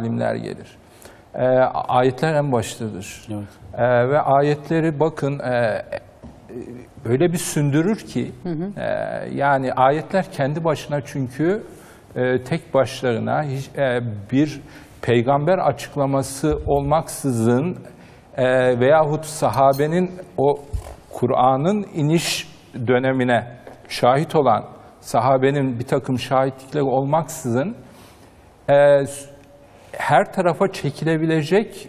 alimler gelir. Ee, ayetler en baştadır. Evet. Ee, ve ayetleri bakın e, e, öyle bir sündürür ki e, yani ayetler kendi başına çünkü e, tek başlarına hiç, e, bir peygamber açıklaması olmaksızın e, veyahut sahabenin o Kur'an'ın iniş dönemine şahit olan sahabenin bir takım şahitlikleri olmaksızın e, her tarafa çekilebilecek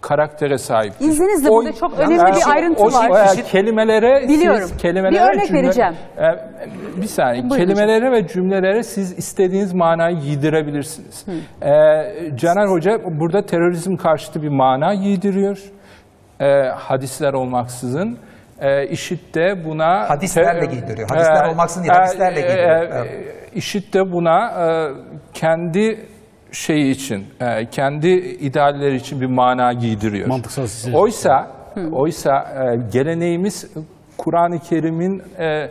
karaktere sahip. İzninizle burada çok önemli bir ayrıntı o, var. O, kelimelere Biliyorum. siz kelimelere Bir örnek vereceğim. E, bir saniye. Buyurun kelimelere ve cümlelere siz istediğiniz manayı giydirebilirsiniz. E, Caner Hoca burada terörizm karşıtı bir mana giydiriyor. E, hadisler olmaksızın. E, IŞİD de buna... Hadislerle giydiriyor. Hadisler olmaksızın değil, hadislerle giydiriyor. Evet. IŞİD de buna e, kendi şeyi için, e, kendi idealleri için bir mana giydiriyor. Mantıksal size- Oysa, oysa e, geleneğimiz Kur'an-ı Kerim'in e,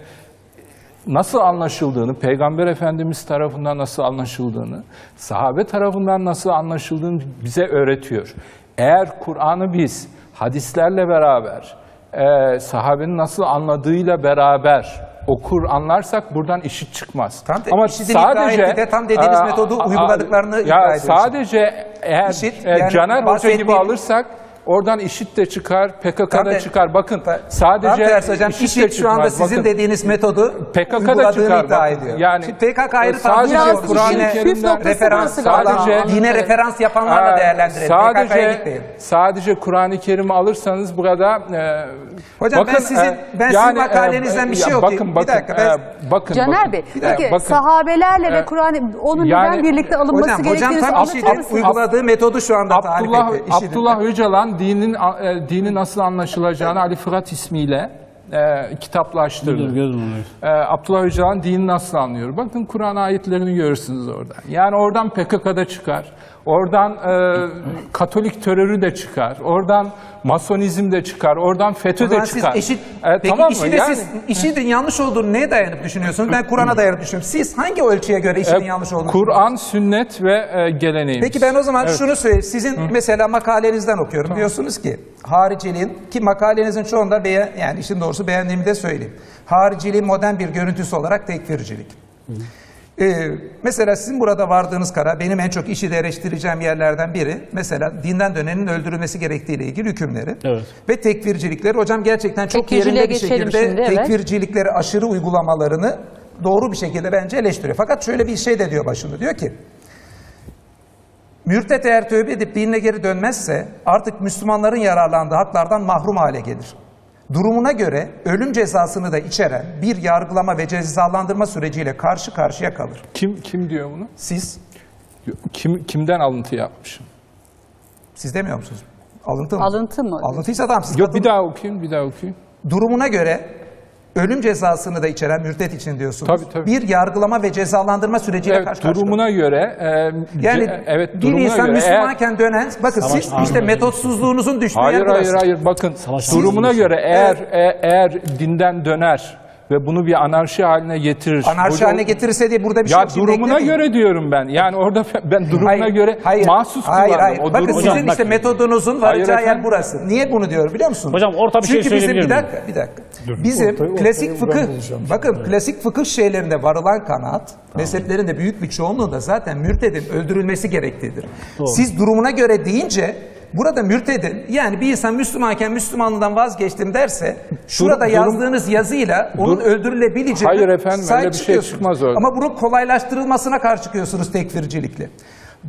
nasıl anlaşıldığını, Peygamber Efendimiz tarafından nasıl anlaşıldığını, sahabe tarafından nasıl anlaşıldığını bize öğretiyor. Eğer Kur'an'ı biz hadislerle beraber, e, sahabenin nasıl anladığıyla beraber okur anlarsak buradan işit çıkmaz. Tam IŞİD'in iddia ettiği de tam dediğiniz metodu uyguladıklarını iddia ya ediyorsun. Sadece eğer IŞİD, e, yani Caner Hoca gibi alırsak oradan IŞİD de çıkar, Tam PKK da çıkar. Bakın sadece tam tersi hocam. IŞİD de IŞİD şu anda çıkmaz. sizin Bakın, dediğiniz metodu PKK da uyguladığını çıkar. iddia Bakın, ediyor. Yani Şimdi PKK ayrı sadece. Kur'an-ı Yine Kerim'den referans sadece dine referans yapanlarla Ee, değerlendirelim. Sadece sadece Kur'an-ı Kerim'i alırsanız burada e, Hocam ben sizin- ben sizin makalenizden bir şey ya okuyayım. Bakın Bir bakın dakika, ben- e, bakın Caner bakın. Bey, peki bakın. sahabelerle ve Ee, Kur'an onun yani- neden birlikte alınması Hocam, hocam gerektiğini tam IŞİD'in mısınız? uyguladığı metodu şu anda tarif Abdullah, etti. IŞİD'in. Abdullah Öcalan dinin e, dini nasıl anlaşılacağını Ali Fırat ismiyle e, kitaplaştırdı. Ee, Abdullah Öcalan dini nasıl anlıyor? Bakın Kur'an ayetlerini görürsünüz orada. Yani oradan PKK'da çıkar. Oradan e, Katolik terörü de çıkar. Oradan Masonizm de çıkar. Oradan FETÖ de zaman siz çıkar. eşit, E, peki tamam mı? IŞİD'e Yani- siz IŞİD'in yanlış olduğunu neye dayanıp düşünüyorsunuz? Ben Kur'an'a dayanıp düşünüyorum. Siz hangi ölçüye göre IŞİD'in E, yanlış olduğunu Kur'an, sünnet ve e, geleneğimiz. Peki ben o zaman Evet. şunu söyleyeyim. Sizin mesela makalenizden okuyorum. Diyorsunuz ki hariciliğin ki makalenizin çoğunda beğen, yani işin doğrusu beğendiğimi de söyleyeyim. Hariciliğin modern bir görüntüsü olarak tekfircilik. Ee, mesela sizin burada vardığınız karar benim en çok işi de eleştireceğim yerlerden biri. Mesela dinden dönenin öldürülmesi gerektiğiyle ilgili hükümleri. Evet. Ve tekfircilikleri hocam gerçekten çok yerinde bir şekilde şimdi, evet. tekfircilikleri aşırı uygulamalarını doğru bir şekilde bence eleştiriyor. Fakat şöyle bir şey de diyor başında. Diyor ki Mürtet eğer tövbe edip dinine geri dönmezse artık Müslümanların yararlandığı haklardan mahrum hale gelir. Durumuna göre ölüm cezasını da içeren bir yargılama ve cezalandırma süreciyle karşı karşıya kalır. Kim kim diyor bunu? Siz, Kim kimden alıntı yapmışım? siz demiyor musunuz? Alıntı mı? Alıntı mı? Alıntıysa tamam siz Yok katılın. bir daha okuyun, bir daha okuyun. Durumuna göre ölüm cezasını da içeren mürtet için diyorsunuz. Tabii, tabii. Bir yargılama ve cezalandırma süreciyle Evet, karşı durumuna göre e, Yani ce- evet bir insan göre eğer- Müslümanken dönen, bakın Savaş siz işte metotsuzluğunuzun düştüğü Hayır hayır burası. hayır bakın Savaş durumuna anında. göre eğer e- eğer dinden döner ve bunu bir anarşi haline getirir. Anarşi Hoca- haline getirirse diye burada bir şey Ya yok. Şimdi durumuna göre diyorum ben. Yani orada ben durumuna Hayır, göre hayır, mahsus hayır, kullandım. hayır. O Bakın durum- sizin Hocam, işte bak- metodunuzun Hayır varacağı yer burası. Niye bunu diyor biliyor musun? Hocam, orta bir şey Çünkü bizim söyleyebilir bir dakika, bir dakika. Bizim Ortaya- klasik ortaya fıkıh, bakın klasik fıkıh şeylerinde varılan kanaat, mezheplerin de büyük bir çoğunluğunda zaten mürtedin öldürülmesi gerektiğidir. Siz durumuna göre deyince Burada mürtedin yani bir insan Müslümanken Müslümanlığından vazgeçtim derse şurada durum- yazdığınız yazıyla onun Dur- öldürülebileceğine Hayır efendim, öyle bir şey çıkmaz orada. Ama bunun kolaylaştırılmasına karşı çıkıyorsunuz tekfircilikle.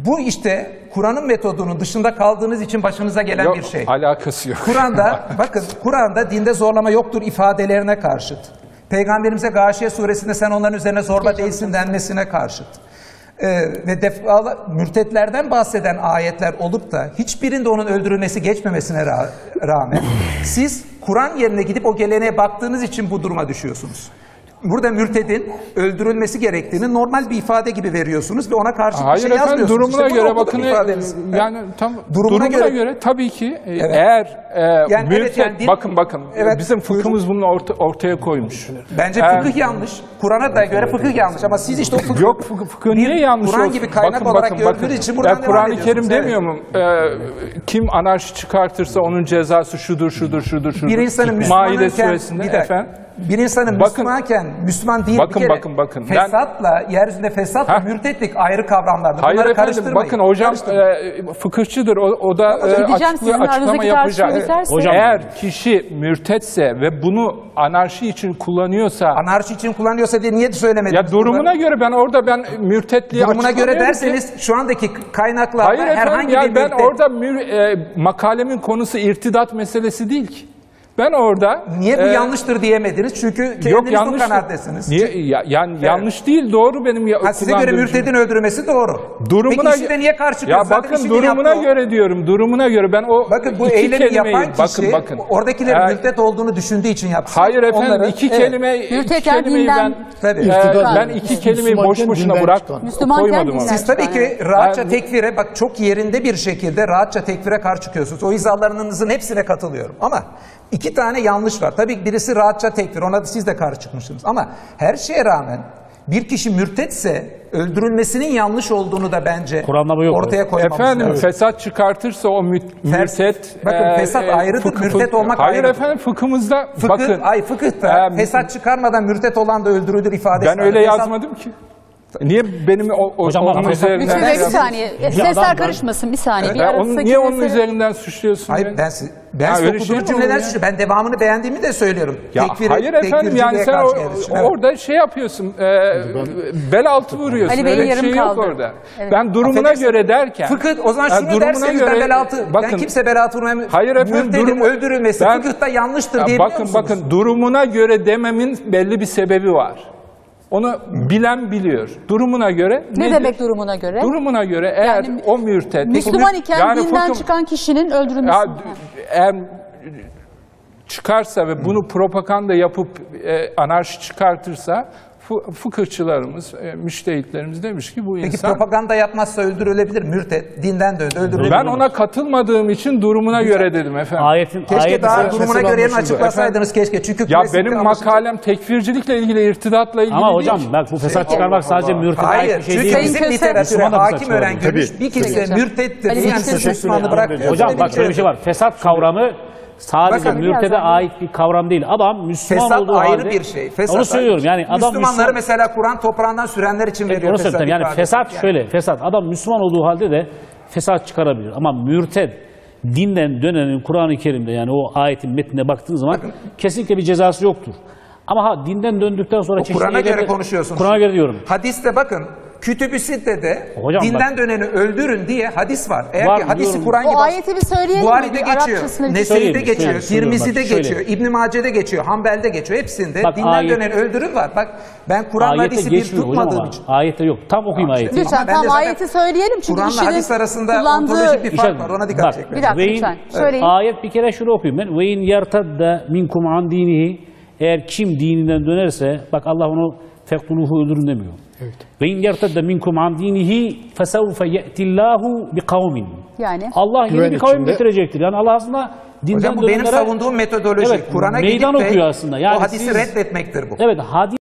Bu işte Kur'an'ın metodunun dışında kaldığınız için başınıza gelen Yok, bir şey. alakası yok. Kur'an'da bakın Kur'an'da dinde zorlama yoktur ifadelerine karşıt. Peygamberimize Gâşiye suresinde sen onların üzerine zorba değilsin denmesine karşıt. Ee, ve defalı mürtetlerden bahseden ayetler olup da hiçbirinde onun öldürülmesi geçmemesine ra- rağmen siz Kur'an yerine gidip o geleneğe baktığınız için bu duruma düşüyorsunuz. Burada mürtedin öldürülmesi gerektiğini normal bir ifade gibi veriyorsunuz ve ona karşı bir Hayır şey efendim yazmıyorsunuz. durumuna İşte göre bakın e, ifadeniz. yani tam Durumuna durumuna, göre- göre, tabii ki e, eğer e, Yani evet, mürtet- yani din- bakın bakın Evet, bizim fıkhımız bunu orta- ortaya koymuş. Bence Eğer- fıkıh yanlış. Kur'an'a da göre fıkıh yanlış ama siz işte o fıkıh Yok fıkıh, fıkıh Bir niye yanlış Kur'an gibi kaynak olarak gördüğünüz için buradan Kur'an-ı Kerim demiyor mu? Ee, kim anarşi çıkartırsa onun cezası şudur şudur şudur şudur. bir insanın Müslümanken bir efendim. Bir insanın Bakın- Müslümanken Müslüman değil Bakın, bir kere. bakın, bakın. Ben- Fesatla, yeryüzünde fesatla Heh. mürtetlik ayrı kavramlardır. Hayır Bunları efendim karıştırmayın. bakın hocam e, fıkıhçıdır. O, o da e, açıklı- sizin açıklama yapacak. biterse. Hocam- Eğer kişi mürtetse ve bunu anarşi için kullanıyorsa Anarşi için kullanıyorsa diye niye söylemediniz? ya durumuna bunları? göre ben orada ben mürtetliği Durumuna göre açıklamıyorum ki. derseniz şu andaki kaynaklarda Hayır efendim herhangi ya bir ben mürtet- orada mür, e, makalemin konusu irtidat meselesi değil ki. Ben orada Niye bu e, yanlıştır diyemediniz? Çünkü kendiniz Yok bu yanlış. kanaattesiniz. Niye ya, yani yanlış değil doğru benim ya, Ha, size göre mürtedin öldürmesi doğru. durumuna Peki size niye karşı Ya bakın durumuna yaptığı o. göre diyorum. Durumuna göre ben o Bakın bu iki eylemi kelimeyi yapan kişi bakın bakın. oradakilerin Eğer- mürtet olduğunu düşündüğü için yaptı. Hayır efendim Onları- iki Evet. kelime iki Mürtetler kelimeyi ben Tabii. e, ben iki kelimeyi boş boşuna bırak koymadım. Siz tabii Yani. ki rahatça tekfire bak çok yerinde bir şekilde rahatça tekfire karşı çıkıyorsunuz. O izahlarınızın hepsine katılıyorum. Ama iki tane yanlış var. Tabii birisi rahatça tekfir. Ona da siz de karşı çıkmışsınız. Ama her şeye rağmen bir kişi mürtetse öldürülmesinin yanlış olduğunu da bence Kur'an'da bu yok. ortaya koymamız Efendim lazım. fesat çıkartırsa o mü, mürtet Bakın fesat ayrıdır, mürtet olmak Hayır ayrıdır. efendim fıkhımızda Fıkıh, bakın ay fıkıhta e, fesat çıkarmadan mürtet olan da öldürülür ifadesi ben öyle Fesat- yazmadım ki. Niye benim o, o, Hocam onun üzerinden bir Ben- saniye. Sesler karışmasın bir saniye. Bir Ya ara onu, niye onun üzerinden suçluyorsun? Hayır beni? ben ben Ha, şey okuduğum mi olur cümleden ya? suçlu. Ben devamını beğendiğimi de söylüyorum. Ya Tekfiri- hayır efendim yani sen o- evet. orada şey yapıyorsun. E, bel altı vuruyorsun. Ali Bey'in Öyle bir yarım şey kaldı. yok orada. Evet. Ben durumuna Affedersin. göre derken. Fıkıh o zaman şunu durumuna derseniz ben göre- bel altı, ben bakın- kimse bel altı vurmam. Hayır efendim, durumu- öldürülmesi ben- fıkıhta yanlıştır Ya diyebiliyor bakın musunuz? bakın durumuna göre dememin belli bir sebebi var. Onu bilen biliyor. Durumuna göre Ne nedir? demek durumuna göre? Durumuna göre eğer Yani o mürtet Müslüman iken Yani dinden fıkhım- çıkan kişinin öldürülmesi. ya, eğer çıkarsa ve bunu propaganda yapıp e, anarşi çıkartırsa fıkıhçılarımız, e, müştehitlerimiz demiş ki bu Peki insan... propaganda yapmazsa öldürülebilir. Mürted dinden de öldü, öldürülebilir. Ben ona katılmadığım için durumuna göre dedim efendim. Ayetin, Keşke ayet daha durumuna göre yerini açıklasaydınız keşke. Çünkü Ya benim makalem tekfircilikle ilgili, irtidatla ilgili Ama değil. hocam bak bu fesat çıkarmak sadece mürtede ait Hayır, bir şey çünkü değil. Bizim Köse- literatüre hakim öğren görüş bir kimse mürtettir. Bilgisayar Müslümanı. Hocam bak şöyle bir şey var. Fesat kavramı sadece Bakın- mürtede ait bir kavram değil. Adam Müslüman Fesat olduğu ayrı halde... bir şey. Fesat onu söylüyorum yani adam Müslümanları Müslüman... mesela Kur'an toprağından sürenler için veriyor Onu fesat yani fesat Yani. şöyle fesat adam Müslüman olduğu halde de fesat çıkarabilir ama mürted dinden dönenin Kur'an-ı Kerim'de yani o ayetin metnine baktığın zaman kesinlikle bir cezası yoktur. Ama ha dinden döndükten sonra Kur'an'a göre konuşuyorsunuz. Kur'an'a göre diyorum. Hadiste bakın Kütüb-ü Sitte'de Hocam dinden bak- döneni öldürün diye hadis var. Eğer Var, ki hadisi biliyorum. Kur'an gibi O ayeti bir söyleyelim mi? Buhari'de Bir geçiyor, Arapçasını bir- Nese'de Söyleyeyim, geçiyor, söyleyeyim, söylüyorum. Tirmizi'de Bak, geçiyor, İbn Mace'de geçiyor, Hanbel'de geçiyor. Hepsinde Bak, dinden ayet- dönen öldürün var. Bak ben Kur'an Ayette hadisi bir geçmiyor hocam tutmadığım ama için. ayette yok. Tam okuyayım ayeti. Lütfen Ama ben de zaten ayeti söyleyelim çünkü Kur'an'la kişinin hadis arasında kullandığı... ontolojik bir fark var. Ona dikkat bak, çekmek Bir dakika Ve in- lütfen söyleyin. Ayet bir kere şunu okuyayım ben. Ve in yertadda minkum an dinihi eğer kim dininden dönerse bak Allah onu fektuluhu öldürün demiyor. Ve in yertadda minkum an dinihi fesevfe ye'tillahu bi kavmin. Yani Allah yeni Güven bir kavim içinde. getirecektir. Yani Allah aslında dinden Hocam bu benim dönenlere- savunduğum metodoloji. Evet, Kur'an'a meydan gidip de okuyor aslında. Yani o hadisi siz- reddetmektir bu. Evet hadis